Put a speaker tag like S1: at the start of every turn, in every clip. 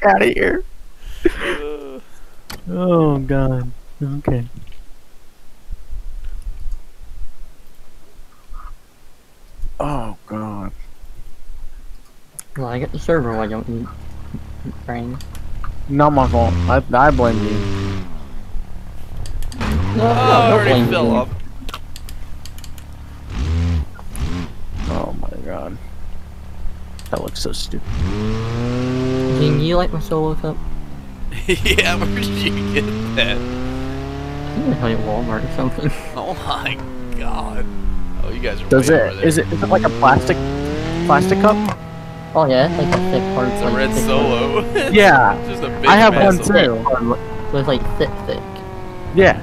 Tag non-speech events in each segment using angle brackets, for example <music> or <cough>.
S1: fuck out of here.
S2: Uh, <laughs>
S1: Oh god. Okay. Oh god.
S3: Well, I got the server. Why don't you, brain.
S1: Not my fault. I, I blame you.
S3: No,
S2: oh, I already
S3: blame
S2: fell
S3: me.
S2: off.
S1: Oh my god. That looks so stupid.
S3: Gene, mm. you like my solo cup? <laughs>
S2: yeah, where did you get that?
S3: I think it's like at Walmart or something. <laughs>
S2: Oh my god. Oh, you guys are
S1: Does
S2: way
S1: it?
S2: over there.
S1: Is it? Is it like a plastic, plastic cup?
S3: Oh yeah, it's like a thick part.
S2: It's a red solo. <laughs>
S1: Yeah.
S2: It's just a big
S1: I have one too.
S3: Hard, so it's like thick, thick.
S1: Yeah.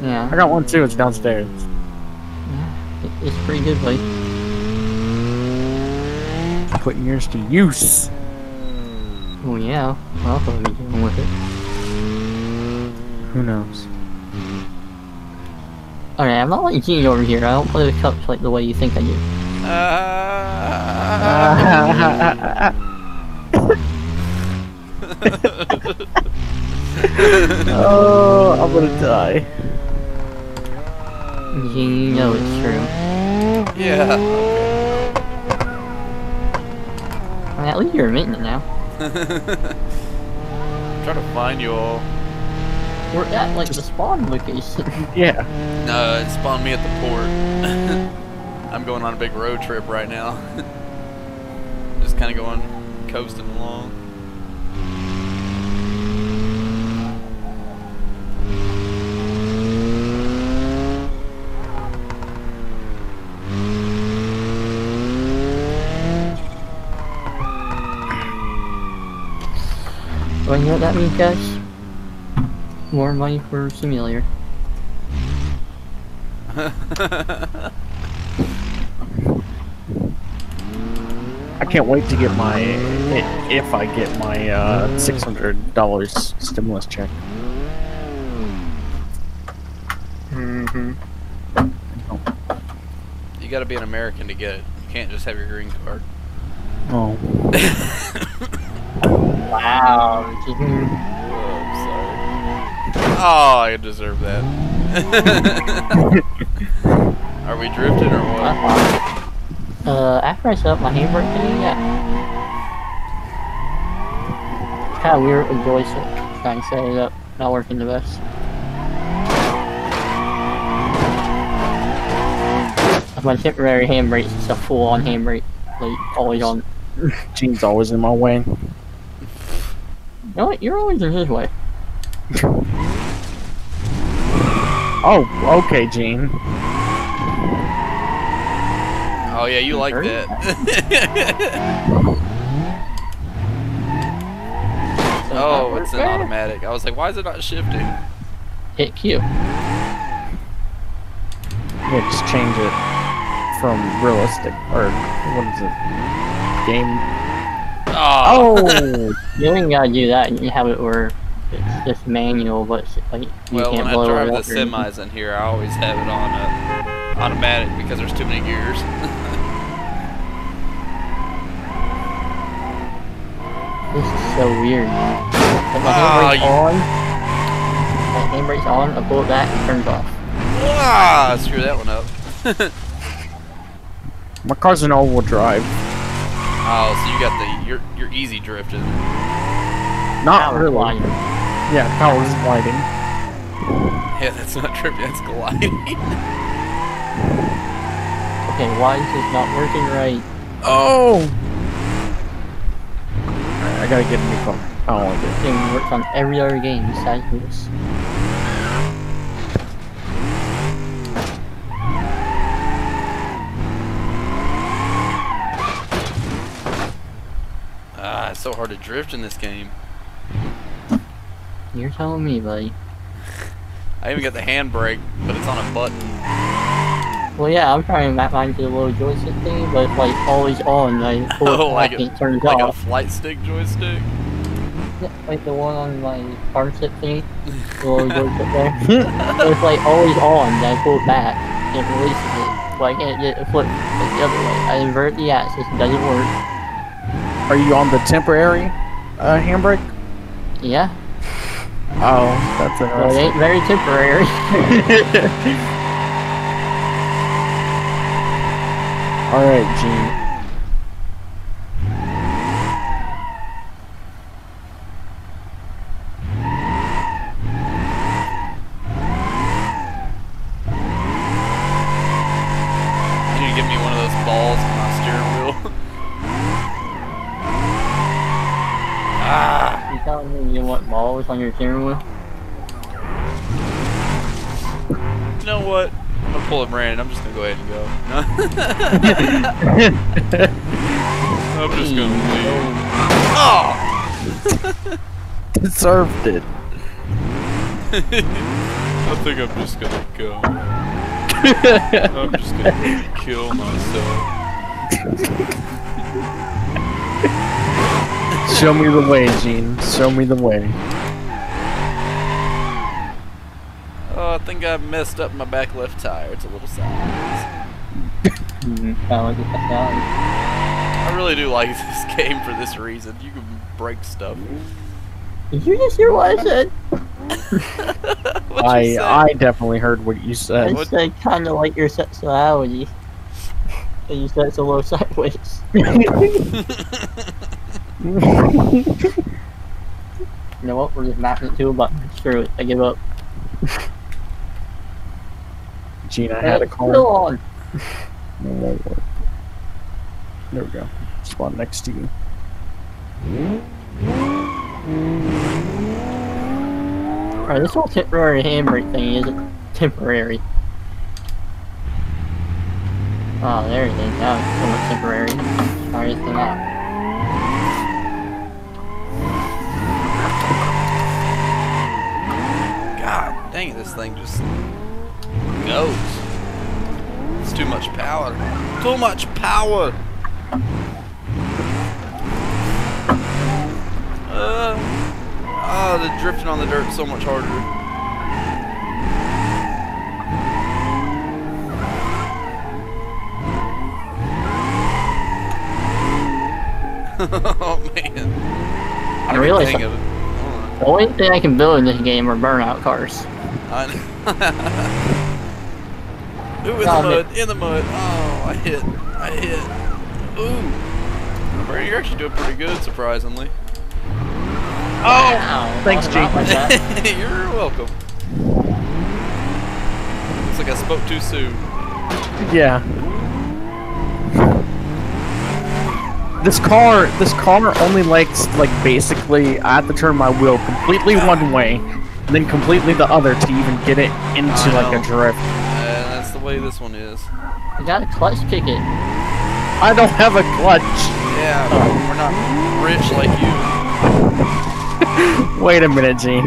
S3: Yeah,
S1: I got one too. It's downstairs.
S3: it- it's pretty good, buddy.
S1: Putting yours to use.
S3: Oh yeah, I'll also be dealing with it.
S1: Who knows?
S3: Okay, I'm not like you over here. I don't play the cups like the way you think I do.
S2: Ah. <laughs> <laughs>
S1: oh, I'm gonna die.
S3: You know it's true.
S2: yeah.
S3: I at least you're admitting it now. <laughs>
S2: I'm trying to find you all.
S3: We're at like the spawn location. <laughs>
S1: Yeah.
S2: No, it spawned me at the port. <laughs> I'm going on a big road trip right now. Just kind of going, coasting along.
S3: Well, you know what that means, guys? More money for simulator.
S1: I can't wait to get my if I get my uh, six hundred dollars stimulus check.
S3: Mm-hmm.
S2: you gotta be an American to get it. You can't just have your green card.
S1: Oh. <laughs>
S3: Wow.
S2: Oh, I'm sorry. Oh, I deserve that. <laughs> Are we drifting or what?
S3: Uh, after I set up my handbrake thing, yeah. It's kind of weird with joystick. Trying to set it up, not working the best. My temporary handbrake is just a full-on handbrake, like always on. <laughs>
S1: Gene's always in my way.
S3: You know what? You're always in his way.
S1: Oh, okay, Gene.
S2: Oh yeah, you like
S3: Hurt?
S2: that. <laughs> oh, it's an automatic. I was like, why is it not shifting?
S3: Hit Q.
S1: Yeah, just change it from realistic or what is it? Game.
S2: Oh,
S1: Oh,
S3: You don't gotta do that. You have it where it's just manual, but it's like you
S2: well,
S3: can't
S2: when I drive
S3: it
S2: the
S3: up or anything.
S2: semis in here, I always have it on uh, automatic because there's too many gears. <laughs>
S3: This is so weird. If my
S2: Ah,
S3: handbrake's
S2: you-
S3: on, my handbrake's on, I pull it back it turns off.
S2: ah, screw that one up. <laughs>
S1: my car's an all-wheel drive.
S2: Oh, so you got the you're you're easy drifting.
S1: Not
S3: Power
S1: really.
S3: glider.
S1: Yeah, power's gliding.
S2: Yeah, that's not drifting, that's gliding. <laughs>
S3: Okay, why is this not working right?
S1: Oh. Alright, I gotta get a new phone. I don't like it.
S3: This thing works on every other game besides this.
S2: ah, it's so hard to drift in this game.
S3: You're telling me, buddy.
S2: I even got the handbrake, but it's on a button.
S3: Well, yeah, I'm trying to map mine to the little joystick thing, but it's like always on. I
S2: Oh, like <laughs>
S3: back
S2: a-
S3: and it turns
S2: Like a flight stick joystick.
S3: Yeah, like the one on my car stick thing. <laughs> The little joystick there. <laughs> so it's like always on. Then I pull it back and it releases it. but I can't get it flipped like the other way. I invert the axis, it doesn't work.
S1: Are you on the temporary uh, handbrake?
S3: Yeah,
S1: Oh, that's
S3: well, it ain't very temporary. <laughs>
S1: All right, Gene.
S2: You need to give me one of those balls on my steering wheel. ah!
S3: you telling me you want on your steering wheel?
S2: You know what? I'm gonna pull a Brandon. I'm just gonna go ahead and go. <laughs> I'm just gonna leave. Oh! <laughs>
S1: Deserved it. <laughs>
S2: I think I'm just gonna go. I'm just gonna kill myself.
S1: Show me the way, Gene. Show me the way.
S2: Oh, I think I messed up my back left tire. It's a little sideways.
S3: Mm, sound like a sound.
S2: I really do like <laughs> this game for this reason. You can break stuff.
S3: Did you just hear what I said? <laughs> <laughs>
S1: I
S2: say?
S1: I definitely heard what you
S3: I
S1: said.
S2: What-
S3: said kind of like your sexuality. And you said it's a little sideways. You know what? We're just matching it to a button. Screw it. I give up.
S1: Gene, I had a
S3: Hey,
S1: call. <laughs> No, won't work. There we go. Spot next to you.
S3: Alright, this whole temporary handbrake thing isn't temporary. Oh, there it is. Now it's somewhat temporary. Alright, it's not.
S2: God dang it, this thing just goes. It's too much power. Too much power. Uh, oh, the drifting on the dirt is so much harder. <laughs> oh man.
S3: I
S2: get
S3: realize
S2: the hang of it. Hold on.
S3: The only thing I can build in this game are burnout cars.
S2: I know. <laughs> Ooh, in the mud, in the mud. Oh, I hit. I hit. Ooh. Brady, you're actually doing pretty good, surprisingly.
S3: Oh,
S1: thanks, Jake. <laughs>
S2: You're welcome. Looks like I spoke too soon.
S1: Yeah. This car, this car only likes like basically I have to turn my wheel completely one way, then completely the other to even get it into like a drift.
S2: And that's the way this one is.
S3: You gotta clutch kick it.
S1: I don't have a clutch.
S2: Yeah, we're not rich like you. <laughs>
S1: Wait a minute, Gene.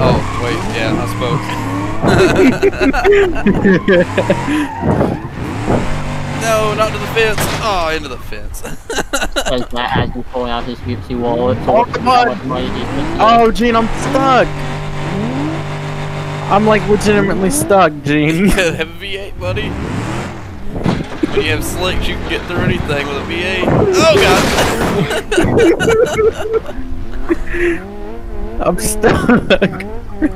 S2: Oh, wait, yeah, I spoke. <laughs> no, not to the fence. Oh, into the fence. <laughs>
S3: Because Matt has been pulling out his Gucci wallet.
S1: Oh, come on.
S3: How much money he spent today.
S1: Oh, Gene, I'm stuck. I'm like legitimately stuck, Gene.
S2: You <laughs> gotta have a V8, buddy. When you have slicks, you can get through anything with a V8. Oh god! <laughs>
S1: I'm stuck.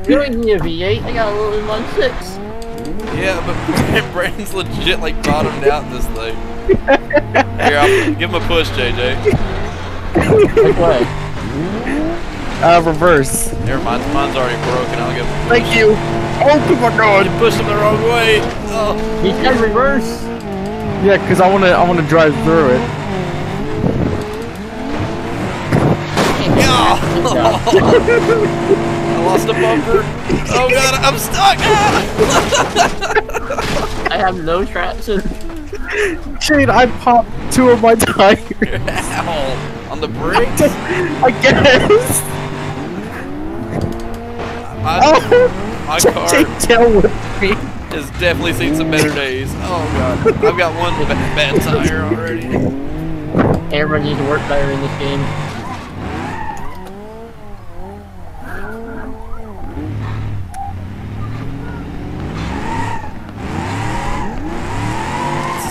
S3: You don't need a V8. I got a little 1.6.
S2: yeah, but <laughs> Brandon's legit like bottomed out in this thing. Here, I'll give him a push, JJ.
S3: Like what?
S1: Uh, reverse.
S2: Never mind, mine's already broken. I'll give him.
S1: Thank you. Oh my god.
S2: You pushed him the wrong way. Oh.
S3: He said reverse.
S1: Yeah, cause I wanna, I wanna drive through it.
S2: Yeah. <laughs> I lost a bumper. Oh god, I'm stuck. Ah!
S3: I have no traction.
S1: Shane, I popped two of my <laughs> tires.
S2: Ow. On the brakes? <laughs>
S1: I guess.
S2: My,
S1: Oh,
S2: my car
S1: Jake tail with me.
S2: has definitely seen some better days. Oh god, I've got one ba- bad tire already.
S3: Everyone needs to work better in this game.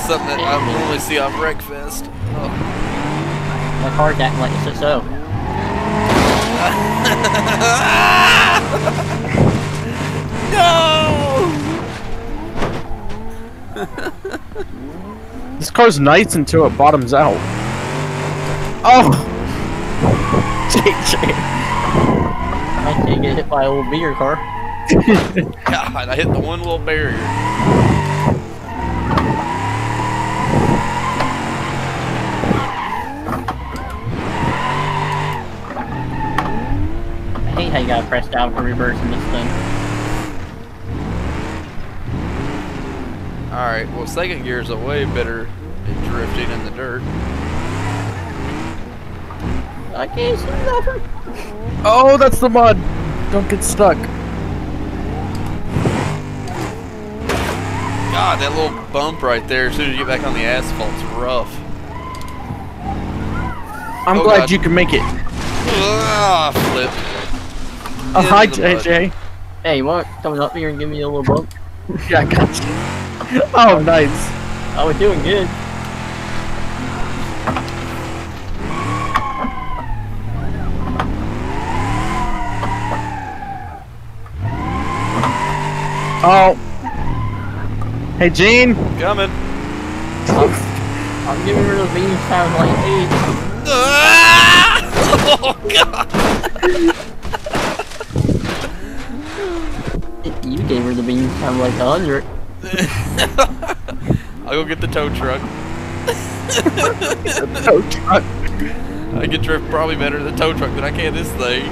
S2: something that I normally see on Breakfast. Oh.
S3: My car's acting like it's a so.
S1: Car's nice until it bottoms out. Oh! <laughs> JJ.
S3: I can't get hit by a little bigger car. <laughs>
S2: God, I hit the one little barrier.
S3: I hate how you gotta press down for reversing this thing.
S2: Alright, well, second gear is a way better at drifting in the dirt.
S3: I can't see nothing.
S1: Oh, that's the mud. Don't get stuck.
S2: God, that little bump right there, as soon as you get back on the asphalt's rough.
S1: I'm
S2: Oh,
S1: glad
S2: God.
S1: you can make it.
S2: Ah, flip.
S1: Uh,
S2: Into
S1: hi,
S2: the.
S1: JJ.
S3: Hey, you want coming up here and give me a little bump? <laughs>
S1: Yeah, I got you. <laughs> Oh, nice.
S3: I was doing good.
S1: Oh. Hey, Gene.
S2: Coming.
S3: I'm giving her the beam sound like eight.
S2: Ah! <laughs> Oh, God.
S3: You gave her the beam sound like a hundred. <laughs>
S2: I'll go get the tow truck. <laughs>
S1: Oh, truck.
S2: I can drift probably better in the tow truck than I can this thing.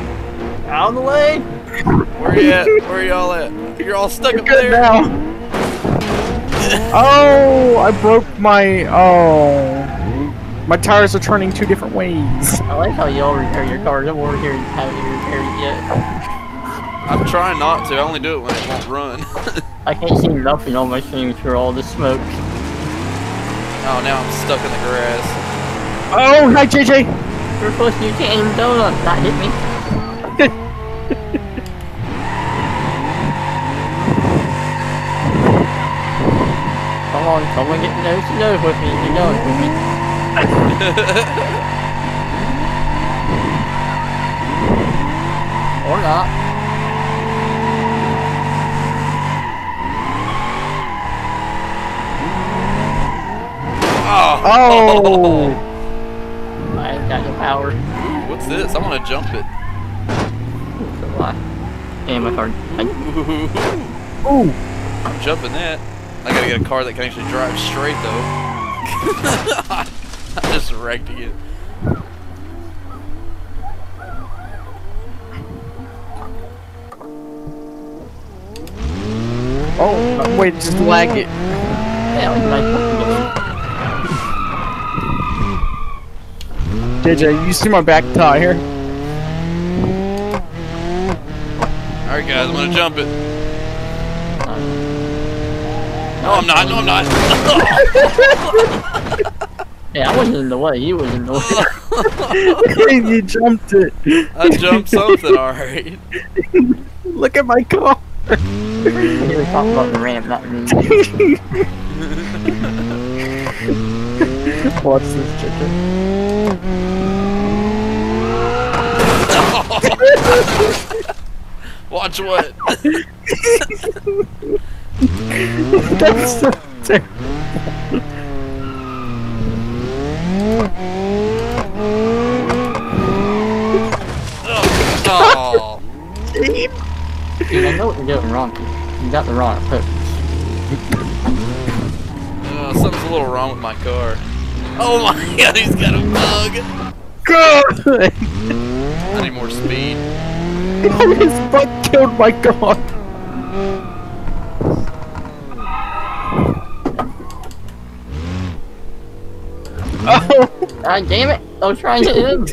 S3: Out of the way!
S2: Where you at? Where y'all at? You're all stuck
S1: You're
S2: up
S1: good
S2: there.
S1: now. <laughs> Oh, I broke my. Oh. My tires are turning two different ways.
S3: I like how y'all repair your cars. I'm over here and haven't repaired it yet.
S2: I'm trying not to. I only do it when it won't run. <laughs>
S3: I can't see nothing on my screen through all the smoke.
S2: oh, now I'm stuck in the grass.
S1: Oh, hi, JJ.
S3: You're supposed to use tandem donut, not hit me. On, someone get nose to nose with me. You're going with me. <laughs> Or not.
S2: Oh.
S1: Oh.
S3: I ain't got no power.
S2: What's this? I want to jump it.
S3: So why? And my card.
S2: Ooh.
S1: Ooh. <laughs>
S2: I'm jumping that. I gotta get a car that can actually drive straight though. <laughs> I just wrecked it.
S1: Oh, wait, just lag it.
S3: yeah, like
S1: JJ, you see my back tire?
S2: Alright guys, I'm gonna jump it. No,
S3: No,
S2: I'm not. No, I'm not. <laughs>
S3: Yeah, I wasn't in the way. You was in the way. <laughs>
S1: you jumped it.
S2: I jumped something, alright. <laughs>
S1: Look at my car.
S3: we were talking about the ramp, not me.
S1: Watch this, JJ.
S2: Watch what? <laughs>
S1: That's so terrible.
S2: Oh.
S3: Dude, I know what you're doing wrong. You got the wrong approach.
S2: Uh, something's a little wrong with my car. Oh my <laughs> god, he's got a bug.
S1: Good.
S2: I need more speed. <laughs>
S1: His butt killed my car.
S3: God damn it! I was trying to hit <laughs> him.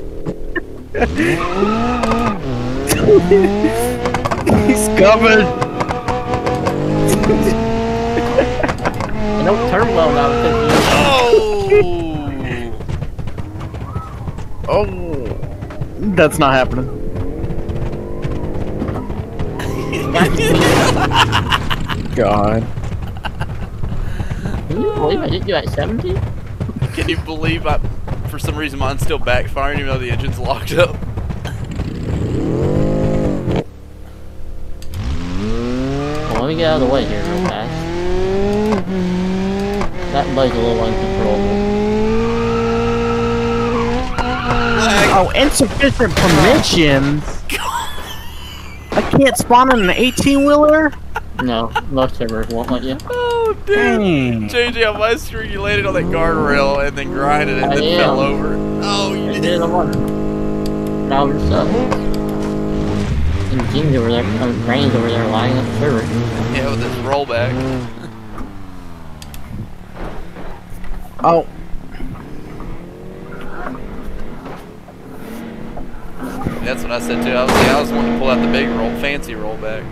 S1: he's coming.
S3: I don't turn well now
S2: Oh!
S1: Oh, that's not happening.
S3: you.
S1: God.
S3: Can you believe I did you at 70?
S2: Can you believe I, for some reason mine's still backfiring even though the engine's locked up?
S3: Well, let me get out of the way here real fast. That bug's a little uncontrollable.
S1: Oh, insufficient permissions. <laughs> I can't spawn in an 18 wheeler.
S3: No, most servers won't let you.
S2: Oh, Oh, dude.
S1: Dang.
S2: JJ, on my screen, you landed on that guardrail and then grinded it and
S3: I
S2: then
S3: am.
S2: fell over. Oh, you
S3: I
S2: did.
S3: did the one. Now we're stuck. And Gene's over there, um, Rain's over there lying up the server.
S2: Yeah, with this rollback.
S1: Oh,
S2: That's what I said too. I was, yeah, I was wanting to pull out the big roll, fancy rollback.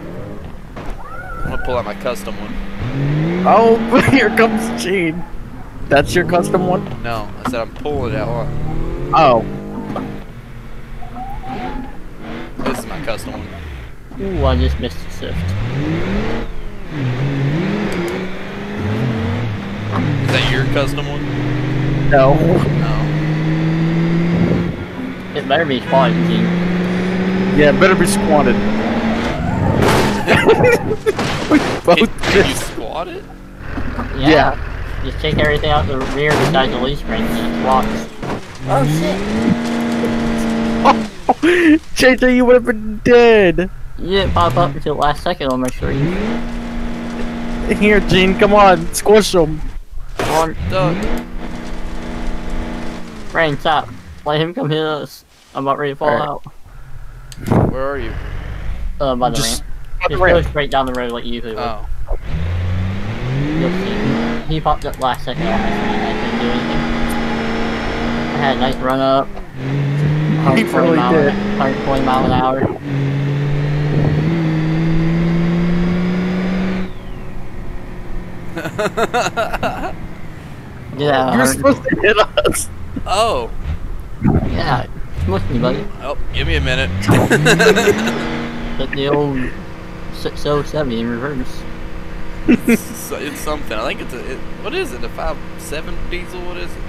S2: I'm gonna pull out my custom one.
S1: Oh, <laughs> here comes Gene. That's your custom one?
S2: No, I said I'm pulling that out.
S1: Oh,
S2: This is my custom one.
S3: Ooh, I just missed the sift.
S2: Is that your custom one?
S1: no.
S2: No.
S3: It better be spotted, Gene.
S1: Yeah, better be squatted. <laughs> <laughs> we both
S2: Can, can squat it?
S3: Yeah. Just take everything out the rear besides the lease ring and just walk. Oh shit! <laughs>
S1: JJ, you would have been dead.
S3: You didn't pop up until the last second on my screen.
S1: Here, Gene, come on, squish him.
S3: On
S2: Doug.
S3: Rain, stop. Let him come hit us. I'm about ready to fall
S1: Alright.
S3: out.
S2: Where are you?
S3: Uh, by the
S1: Just-
S3: ramp. Just go straight down the road like you usually would.
S2: Oh.
S3: You'll see. He popped up last second on my screen. I couldn't do anything. I had a nice run up.
S1: He
S3: 120
S1: really
S3: mile,
S1: did.
S3: 120 mile an hour. <laughs> yeah.
S1: You're
S3: 100
S1: supposed to hit us.
S2: oh.
S3: Yeah, smushed me, buddy.
S2: Oh, give me a minute. <laughs>
S3: Hit the old 6070 in reverse. <laughs>
S2: it's, it's something. I think it's a. It, what is it? A five seven diesel? What is it?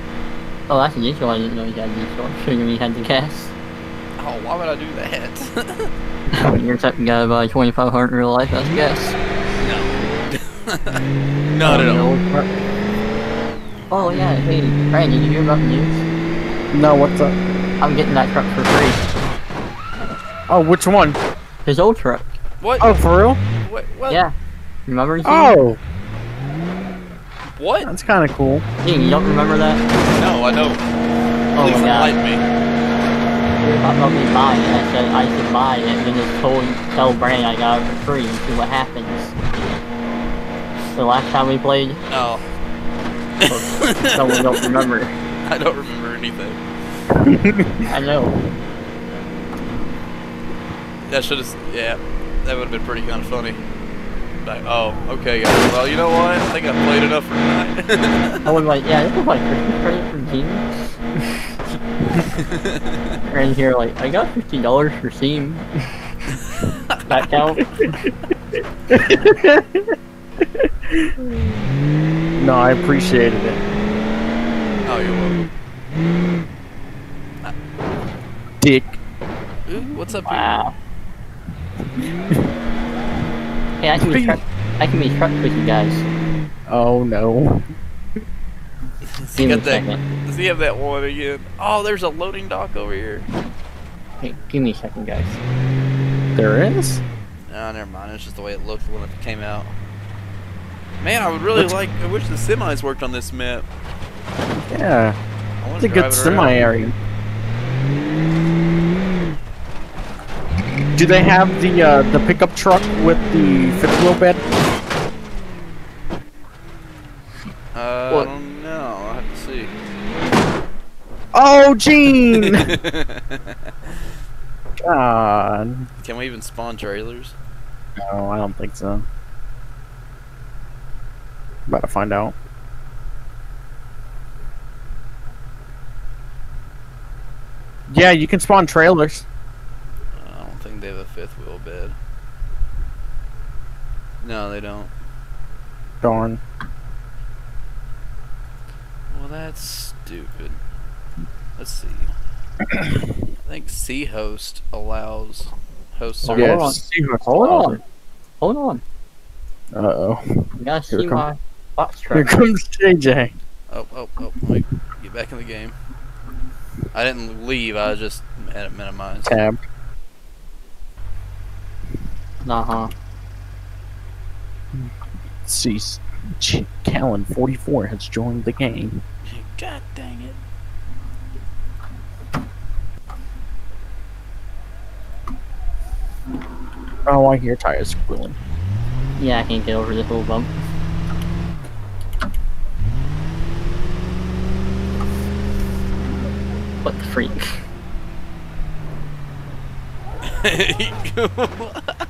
S3: Oh, that's a diesel. I didn't know you had a diesel. I figured you had the gas.
S2: Oh, why would I do that? <laughs> <laughs>
S3: You're the type of guy to 2500 in real life, I guess.
S2: no. <laughs> Not at all.
S3: Oh yeah, hey, Brian, did you hear about the news?
S1: No, what's up?
S3: I'm getting that truck for free.
S1: Oh, which one?
S3: His old truck.
S2: What?
S1: Oh, for real?
S2: What? What?
S3: Yeah. Remember? Gene?
S1: Oh,
S2: What?
S1: that's kind of cool.
S3: Gene, you don't remember that?
S2: No, I don't.
S3: Oh
S2: Please
S3: my god.
S2: enlighten me.
S3: You were talking about me buying it. I said I should buy it, and then just told tell Brian I got it for free and see what happens. The last time we played,
S2: No. Oh. <laughs>
S3: someone don't remember.
S2: I don't remember anything. <laughs>
S3: I know.
S2: That should have. Yeah, that would have been pretty kind of funny. Like, oh, okay, guys. Well, you know what? I think I played enough for tonight. <laughs>
S3: I was like, yeah, this is my Christmas present from Gene. Right here, like, I got fifty dollars for Steam. that count?
S1: No, I appreciated it.
S2: oh, you're welcome.
S1: Dick.
S2: Ooh, what's up
S3: Wow. Hey, I can be
S1: Hey.
S3: truck. I can be truck with you guys.
S1: Oh no.
S2: Does he,
S3: Give me
S2: got
S3: a
S2: that,
S3: second.
S2: does he have that one again? Oh, there's a loading dock over here.
S3: Hey, give me a second, guys.
S1: There is?
S2: Oh, never mind. It's just the way it looked when it came out. Man, I would really
S1: Let's-
S2: like. I wish the semis worked on this map.
S1: Yeah. It's a good
S2: it
S1: semi
S2: around.
S1: area. Do they have the uh, the pickup truck with the fifth wheel bed?
S2: Uh,
S3: What?
S2: I don't know. I'll have to see.
S1: Oh, Gene! <laughs> God.
S2: Can we even spawn trailers?
S1: No, I don't think so. About to find out. Yeah, you can spawn trailers.
S2: I don't think they have a fifth wheel bed. No, they don't.
S1: Darn.
S2: well, that's stupid. Let's see. <coughs> I think C host allows host
S3: Oh,
S2: service.
S3: hold on. Hold on. Hold on.
S1: Uh oh.
S3: You gotta
S1: Here
S3: see
S1: come-
S3: my box
S1: Here comes JJ.
S2: Oh, oh, oh, let get back in the game. I didn't leave, I was just at minimized.
S1: Tab.
S3: Uh huh.
S1: See, Ch- Callan 44 has joined the game.
S2: God dang it.
S1: Oh, I hear tires squealing.
S3: Yeah, I can't get over this little bump. What the freak?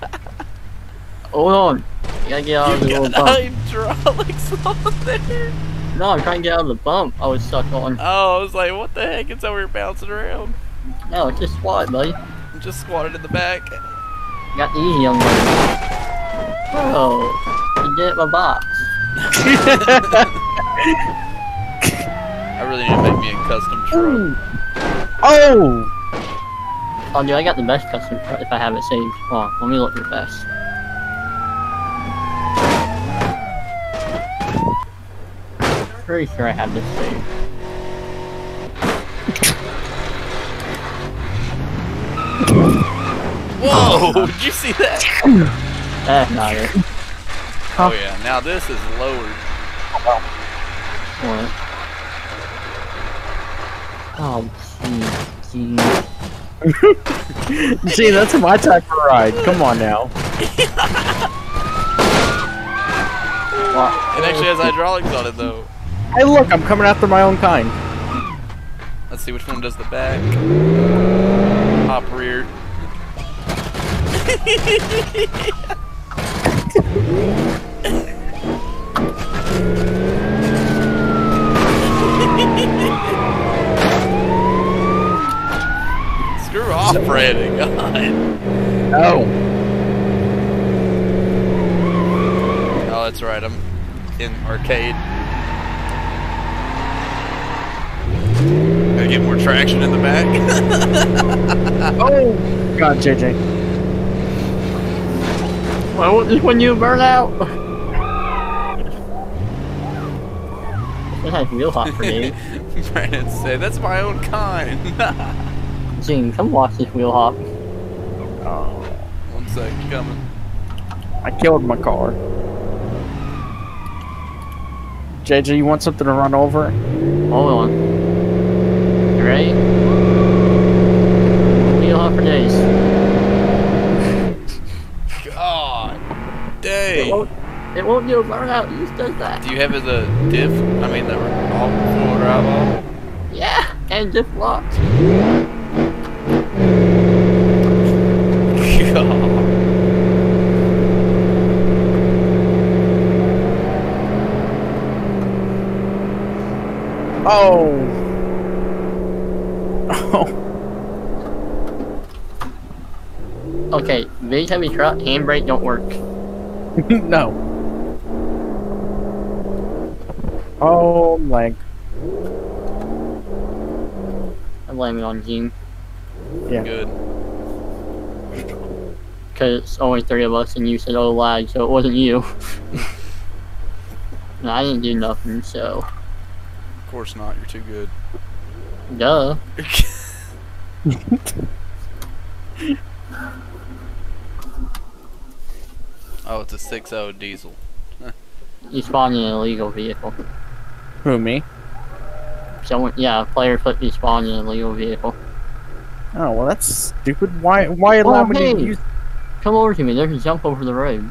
S3: <laughs> <laughs> Hold on. You gotta get out of the
S2: you
S3: little
S2: got
S3: bump.
S2: hydraulics <laughs> on there.
S3: No, I'm trying to get out of the bump. I was stuck on.
S2: Oh, I was like, what the heck? It's over here bouncing around.
S3: No, it's just squat, buddy.
S2: I'm just squatted in the back.
S3: Got the easy on man. Bro, you get my box. <laughs>
S2: I really need to make me a custom truck.
S1: Oh!
S3: Oh, dude, I got the best custom truck if I have it saved. Hold on, let me look real fast. Pretty sure I have this saved.
S2: Whoa! <laughs> Did you see that?
S3: That's not it.
S2: Oh yeah, now this is lowered.
S3: What? Oh, gee, gee. <laughs>
S1: Gee, that's my type of ride. Come on now. <laughs>
S3: What?
S2: It actually has hydraulics on it though.
S1: Hey, look, I'm coming after my own kind.
S2: Let's see which one does the back. Hop rear. <laughs> Screw off, Brandon. God.
S1: Oh.
S2: Oh, that's right. I'm in arcade. Gotta get more traction in the back. <laughs>
S1: Oh! God, JJ.
S3: Well, just when you burn out. <laughs> It has wheel hop for you. <laughs>
S2: Brandon said, "That's my own kind."
S3: Gene, come watch this wheel hop.
S1: Oh.
S2: One sec, coming.
S1: I killed my car. JJ, you want something to run over?
S3: Hold on. You ready? Wheel hop for days.
S2: God,
S3: It
S2: dang.
S3: won't, it won't do a burnout. It just does that.
S2: Do you have the diff? I mean, the all four drive off.
S3: Yeah, and just locked.
S2: God. <laughs>
S1: Oh.
S3: Okay, big heavy truck, handbrake don't work. <laughs>
S1: no. Oh, leg.
S3: I blame it on Gene.
S2: Good.
S3: Because it's only three of us and you said oh lag, so it wasn't you. no, <laughs> I didn't do nothing, so.
S2: Of course not. You're too good.
S3: Duh. <laughs>
S2: oh, it's a 6.0 diesel. <laughs>
S3: You spawned in an illegal vehicle.
S1: Who, me?
S3: Someone, yeah, a player put you spawned in an illegal vehicle.
S1: Oh, well, that's stupid. Why Why oh, allow
S3: Oh,
S1: me
S3: hey.
S1: to use...
S3: Come over to me, there's a jump over the road.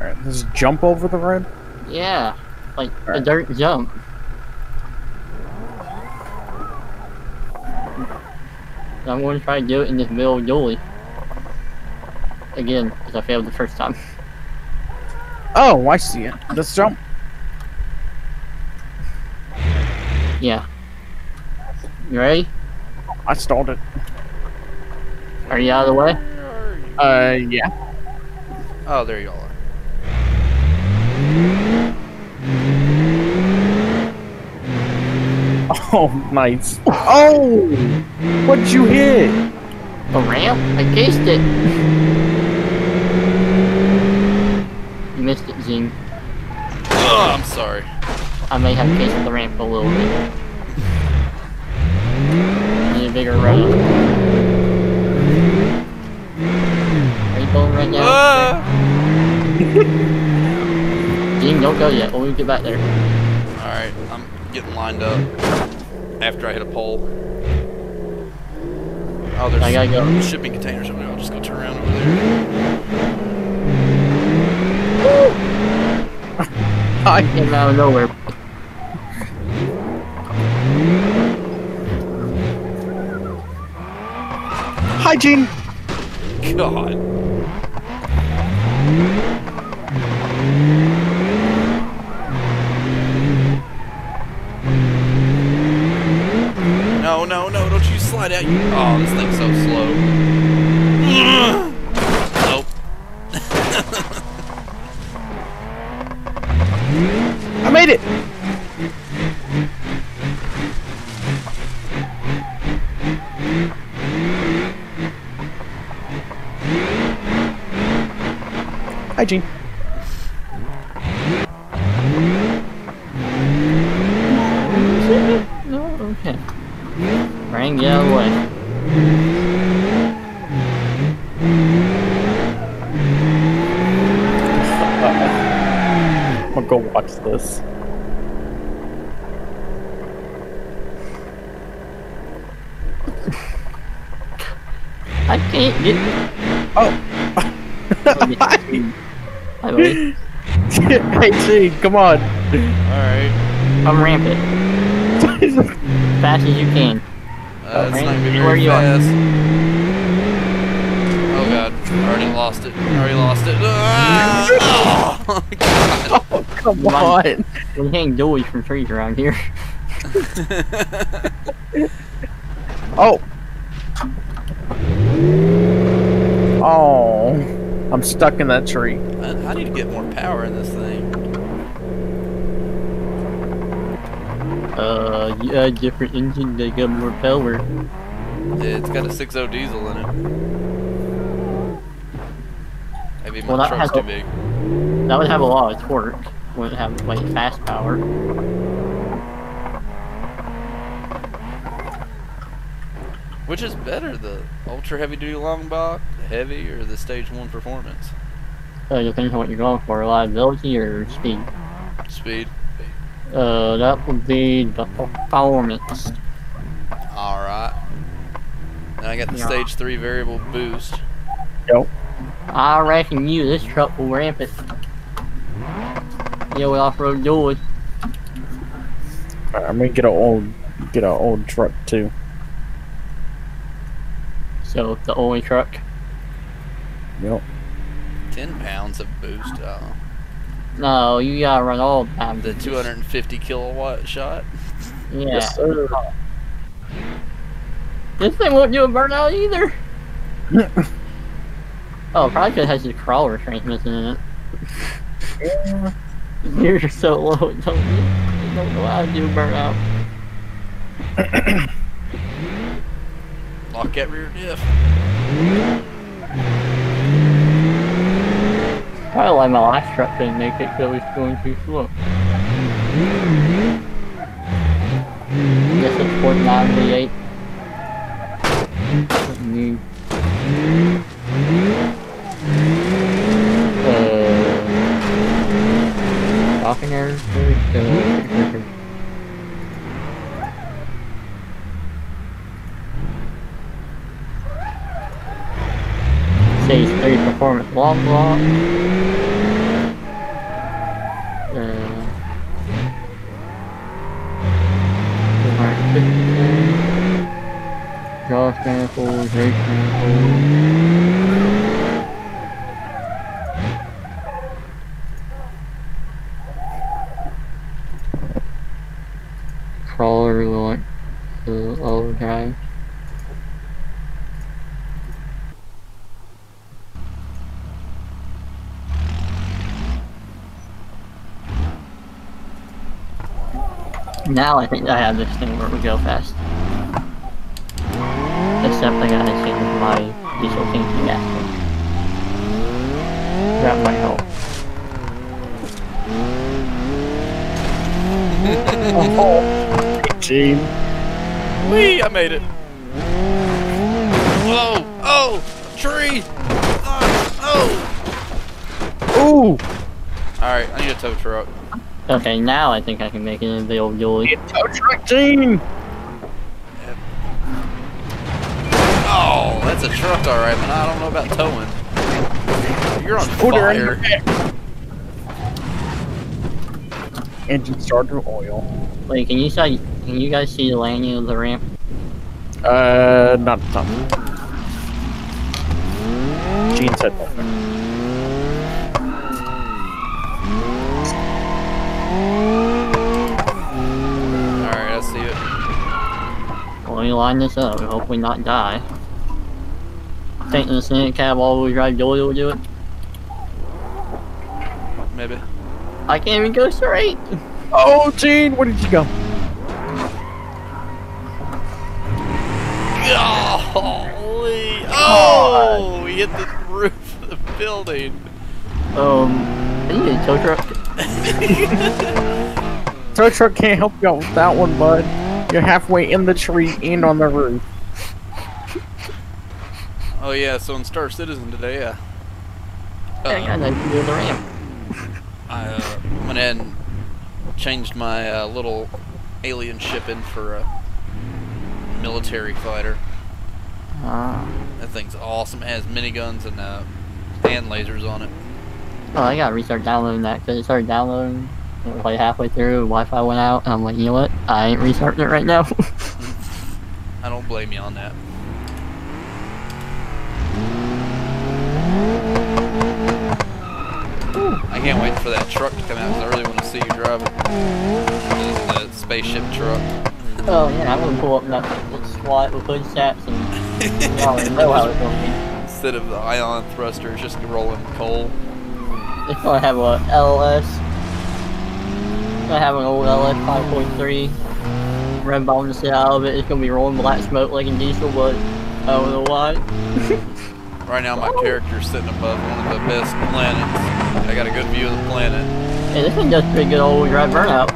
S1: Alright, let's jump over the road?
S3: Yeah, like a dirt jump. I'm going to try to do it in this middle of dually. Again, because I failed the first time.
S1: Oh, I see it. Let's jump.
S3: Yeah. You ready?
S1: I stalled it.
S3: Are you out of the way?
S2: Where are you?
S1: Uh, yeah.
S2: Oh, there you all are. <laughs>
S1: Oh, nice. Oh! What'd you hit?
S3: A ramp? I cased it. You missed it, Zing.
S2: Oh, I'm sorry.
S3: I may have cased the ramp a little bit. Need a bigger ramp. Are you going right now?
S2: Ah! <laughs>
S3: Zing, don't go yet. When we get back there.
S2: Alright, I'm getting lined up after I hit a pole. Oh, there's
S3: I gotta go.
S2: shipping containers over there. I'll just go turn around over there. <laughs>
S1: I
S3: Came out of nowhere.
S1: hygiene.
S2: God. No, no, no, don't you slide out. You... Oh, this thing's so slow. Nope. <laughs>
S1: I made it. Hi,
S3: Oh, okay. Rang, get out of the way.
S1: I'm gonna go watch this.
S3: I can't get.
S1: Oh. <laughs>
S3: Hi, buddy.
S1: hey, G, come on.
S2: Alright.
S3: Come ramp it. Fast as you can.
S2: Uh, it's not gonna be
S3: where
S2: very
S3: you are.
S2: fast. Oh god, I already lost it. I already lost it. Ah! <laughs> Oh, god.
S1: Oh, come
S3: Run.
S1: on.
S3: We hang doilies from trees around here. <laughs>
S1: Oh. Oh. I'm stuck in that tree.
S2: Man, I need to get more power in this thing.
S3: Uh, yeah, different engine, they got more power.
S2: It's got a 6.0 diesel in it. Maybe my
S3: Well,
S2: truck's too
S3: a-
S2: big.
S3: That would have a lot of torque. Wouldn't have, like, fast power.
S2: Which is better, the ultra heavy duty long box, the heavy, or the stage one performance?
S3: Uh, depends on what you're going for, reliability or speed.
S2: Speed.
S3: Uh, that would be the performance.
S2: Alright. Then I got the
S3: Yeah.
S2: stage three variable boost.
S1: Yo.
S3: I reckon you, this truck will ramp it. Yeah, we off-road doors.
S1: Alright, I'm gonna get an old, get an old truck too.
S3: So, the only truck.
S1: Yep.
S2: 10 pounds of boost. Oh.
S3: No, you gotta run all the time.
S2: The 250 kilowatt shot.
S3: Yeah.
S1: Yes, sir.
S3: This thing won't do a burnout either. <laughs> oh, probably 'cause it has the crawler transmission in it. You're so low, don't, you don't know how to do burnout. <clears throat>
S2: Lock that rear diff.
S3: Probably like my last truck didn't make it because it was going too slow. Guess it's 49 V8. Need. Uh. Talking errors. Stage 3 performance long block. Uh, alright, 50. Jaw manifold, brake manifold. Crawler like the overdrive. Now I think I have this thing where we go fast. Except I gotta change my diesel tank to gas.
S1: That might help. oh, <laughs> Gene.
S2: Whee! I made it. Whoa! Oh! Tree! Oh! oh.
S1: Ooh!
S2: Alright, I need a tow truck.
S3: Okay, now I think I can make it in the old dually.
S1: Tow truck, Gene!
S2: Oh, that's a truck, alright, but I don't know about towing. You're on
S1: Put her in your
S2: fire.
S1: head. Engine starter oil.
S3: Wait, can you see? Can you guys see the landing of the ramp?
S1: Uh, not something. Gene said nothing.
S2: Alright, I see it.
S3: Let me line this up and hopefully not die. I Think the Senate cab all-wheel drive dually will do it?
S2: Maybe.
S3: I can't even go straight.
S1: Oh, Gene, where did you go?
S2: Golly! Oh! We hit the roof of the building.
S3: Um, I need a tow truck. <laughs>
S1: Tow truck can't help you out with that one, bud. You're halfway in the tree and on the roof. <laughs>
S2: Oh yeah, so in Star Citizen today, yeah.
S3: I got
S2: Uh,
S3: nothing to do with the ramp. <laughs>
S2: I uh, went in and changed my uh, little alien ship in for a military fighter.
S3: Ah.
S2: That thing's awesome. It has miniguns and uh, and lasers on it.
S3: Oh, I gotta restart downloading that because it started downloading. Like halfway through, Wi-Fi went out, and I'm like, you know what? I ain't restarting it right now. <laughs>
S2: I don't blame you on that. I can't wait for that truck to come out because I really want to see you drive it. Spaceship truck.
S3: oh yeah, I'm gonna pull up that, that SWAT with hood straps and <laughs> I know how it's gonna be.
S2: Instead of the ion thruster, it's just rolling coal.
S3: It's gonna have a LS. It's gonna have an old LS 5.3. Red bomb to sit out of it. It's gonna be rolling black smoke like in diesel, but I don't know why. <laughs>
S2: Right now, my character's sitting above one of the best planets. I got a good view of the planet.
S3: Hey, this thing does pretty good old drive burnout.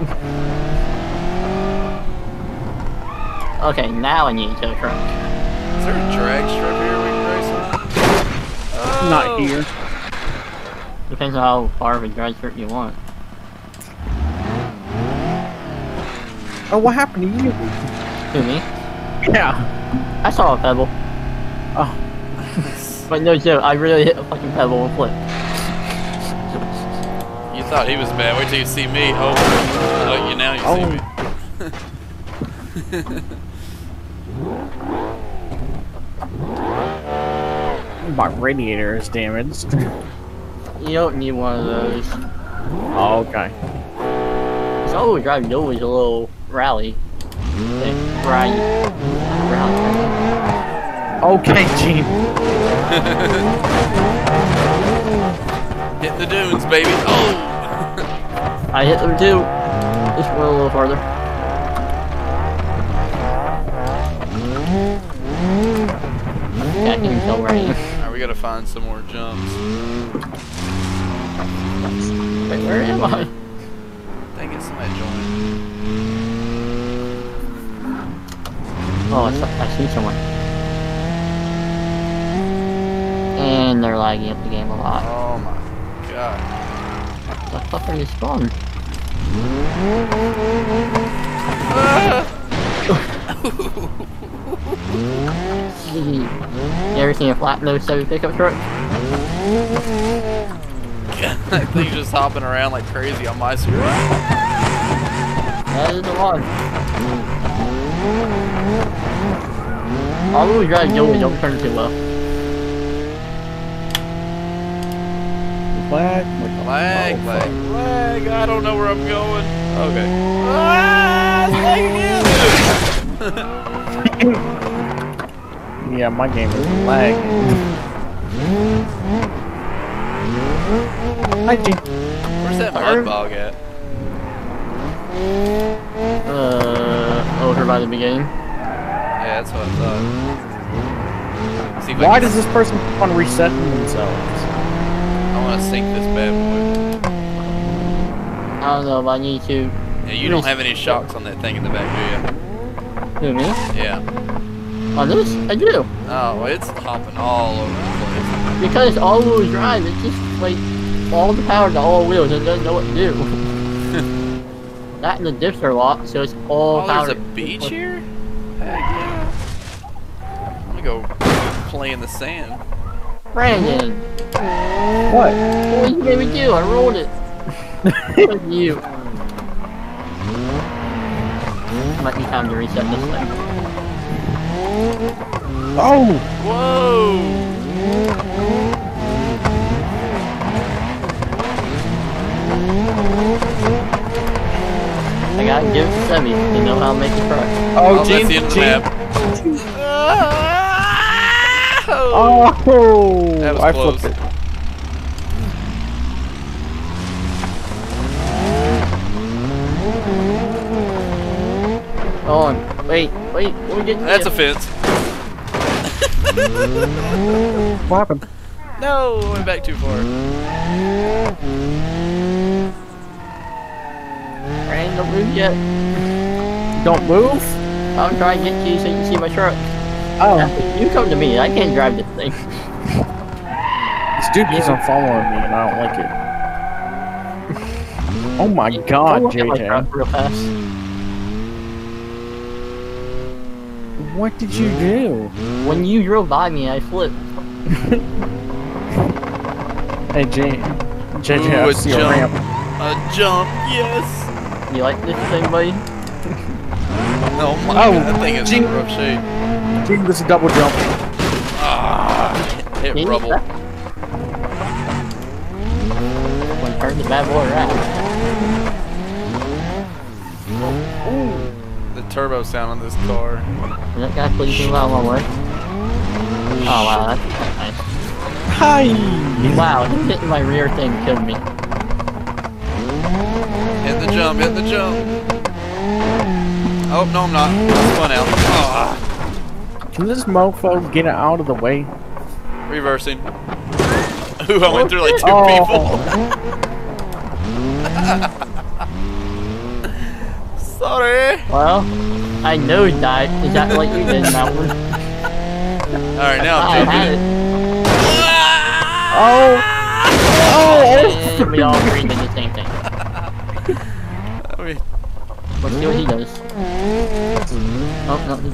S3: okay, now I need a tow truck.
S2: Is there a drag strip here we can race on?
S1: Not
S2: Oh!
S1: here.
S3: Depends on how far of a drag strip you want.
S1: Oh, what happened to you?
S3: To me,
S1: Yeah.
S3: I saw a pebble.
S1: Oh, <laughs>
S3: But no joke, I really hit a fucking pebble and flipped.
S2: You thought he was bad. Wait till you see me. Oh, look, you now you
S1: Oh.
S2: see me. Oh. <laughs>
S1: my radiator is damaged.
S3: You don't need one of those.
S1: oh, okay.
S3: This all-wheel drive is always a little rally. Thing. Rally. Rally.
S1: Okay, Gene. <laughs>
S2: Hit the dunes, baby. Oh! <laughs>
S3: I hit them too. Just went a little farther. Yeah, I can even tell where I am.
S2: Alright, we gotta find some more jumps.
S3: Wait, where am I?
S2: Dang it, somebody joined.
S3: Oh, I, saw, I see someone. And they're lagging up the game a lot.
S2: Oh my god.
S3: What the fuck are you spawned? <laughs> you ever seen a flat nose Chevy pickup truck?
S2: that <laughs> thing's just hopping around like crazy on my screen.
S3: That is the one. All we drive Joey don't turn too well.
S1: Flag.
S2: Lag, lag, lag. I don't know where I'm going. Okay. Ah, it's lagging again.
S1: Yeah, my game is lagging. Hi, Gene.
S2: Where's that mud bog at?
S3: Uh, by the beginning.
S2: Yeah, that's what I thought. See
S1: Why does this person keep on resetting themselves?
S2: I want to sink this bad boy.
S3: I don't know if I need to.
S2: Yeah, you don't have any shocks on that thing in the back, do
S3: Do me?
S2: you? Yeah.
S3: On this? I do.
S2: Oh, it's hopping all over the place.
S3: Because it's all-wheel drive, it's just like all the power to all wheels and doesn't know what to do. <laughs> that and the diffs are locked, so it's all
S2: Oh,
S3: power.
S2: there's a beach here? Heck yeah. I'm gonna go play in the sand.
S3: Brandon,
S1: What?
S3: what did you made me do? I rolled it. <laughs> Fuck you. Might be time to reset this thing.
S1: Oh!
S2: Whoa!
S3: I gotta give it to Semi to know how to make a truck.
S1: Oh,
S2: Oh,
S1: Gene,
S2: that's the end of the
S1: Gene.
S2: map. Oh!
S1: Oh!
S2: That was
S1: I
S2: close.
S1: flipped it.
S3: Hold on. Wait, wait, let me get to
S2: That's a fence.
S1: What happened?
S2: No, I went back too far.
S3: Brandon, don't move yet.
S1: Don't move?
S3: I'm trying to get you so you can see my truck.
S1: Oh.
S3: You come to me, I can't drive this thing.
S1: This dude keeps on following me and I don't like it. Oh my <laughs> god,
S3: Go look my truck
S1: JJ.
S3: real fast.
S1: What did you do?
S3: When you drove by me, I flipped.
S1: Hey, J JJ,
S2: Ooh,
S1: I
S2: a
S1: see a ramp.
S2: A jump, yes!
S3: You like this thing, buddy?
S2: Oh my
S1: Oh,
S2: god, that thing is in
S1: Gene-
S2: rough shape.
S1: Dude, this is a double jump.
S2: Ah, hit
S3: Can you
S2: rubble.
S3: When turn the bad boy around.
S2: The turbo sound on this car.
S3: Can that guy please move out of my way? Oh wow, that's nice.
S1: Hi!
S3: Wow, him hitting my rear thing killed me.
S2: Hit the jump, hit the jump. Oh, no, I'm not. I spun out. Ah,
S1: Can this mofo get it out of the way?
S2: reversing. <laughs> Ooh, I went through like two
S1: Oh.
S2: people. <laughs> Sorry.
S3: Well, I nose dived exactly like you did in that one. <laughs>
S2: Alright, now
S3: I
S2: I'm
S3: had
S2: jumping.
S3: it.
S1: Oh! Oh!
S3: And we all agreed did the same thing.
S2: I mean,
S3: Let's see what he does.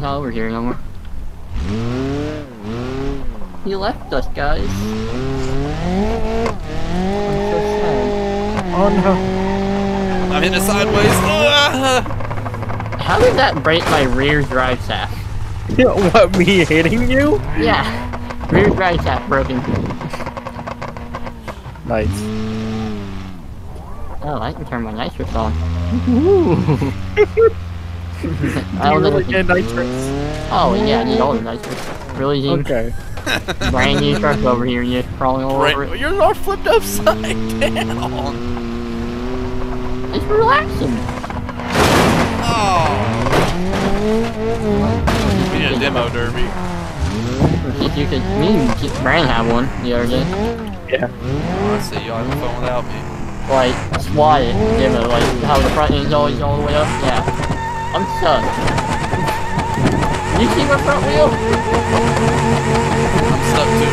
S3: No, he's not over here no more. He left us, guys. I'm so.
S1: Oh no.
S2: I'm hitting it sideways. Ah!
S3: How did that break my rear drive shaft? <laughs>
S1: what, me hitting you?
S3: Yeah, rear drive shaft broken.
S1: Nice.
S3: Oh, I can turn my nitrous on. <laughs> <laughs> I
S1: Do you
S3: don't know.
S1: really get nitrous?
S3: Oh yeah, I need all the nitrous. Really, Gene?
S1: Okay. <laughs>
S3: Brand new truck over here, and you're crawling all over it.
S2: you're all flipped upside <laughs> down.
S3: It's relaxing.
S2: Oh. We need a demo derby.
S3: If you could, me and Brand had one the other day.
S1: Yeah.
S2: Oh, I see y'all having fun without me.
S3: Like, SWAT it, demo, like how the front end's always all the way up. Yeah. I'm stuck. You see my front wheel?
S2: I'm stuck too.